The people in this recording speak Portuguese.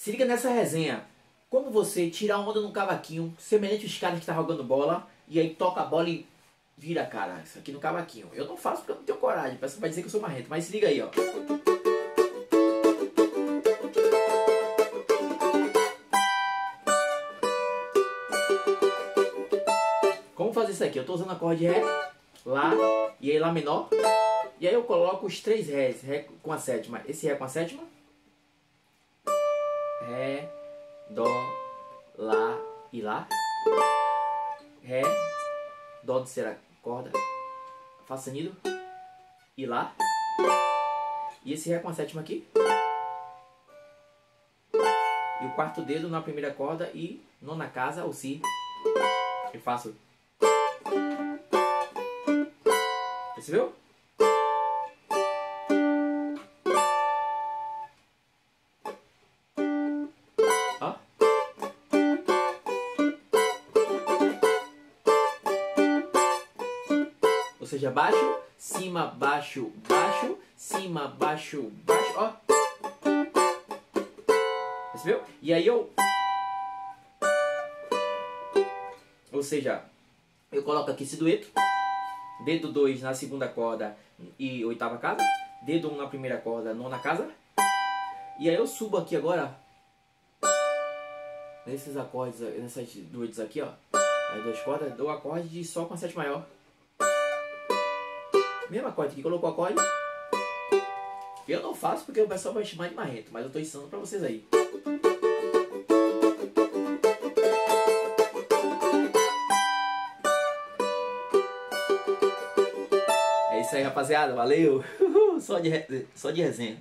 Se liga nessa resenha. Como você tirar onda no cavaquinho, semelhante aos caras que tá jogando bola, e aí toca a bola e vira, cara, isso aqui no cavaquinho. Eu não faço porque eu não tenho coragem, parece que vai dizer que eu sou marrento, mas se liga aí, ó. Como fazer isso aqui? Eu tô usando acorde Ré, Lá e aí Lá menor. E aí eu coloco os três Rés, Ré com a sétima. Esse Ré com a sétima. Ré, Dó, Lá e Lá. Ré, Dó terceira corda, Fá sustenido e Lá. E esse Ré com a sétima aqui. E o quarto dedo na primeira corda e nona casa, o Si. Eu faço. Percebeu? Seja, baixo, cima, baixo, baixo, cima, baixo, baixo, ó. Percebeu? E aí eu... Ou seja, eu coloco aqui esse dueto, dedo 2 na segunda corda e oitava casa, dedo 1 um na primeira corda, nona casa. E aí eu subo aqui agora, nesses acordes, nessas duetos aqui, ó, as duas cordas, dou acorde de Sol com a sétima maior. Mesmo acorde aqui, colocou o acorde. Eu não faço porque o pessoal vai chamar de marrento, mas eu tô ensinando pra vocês aí. É isso aí, rapaziada. Valeu. Só de, só de resenha.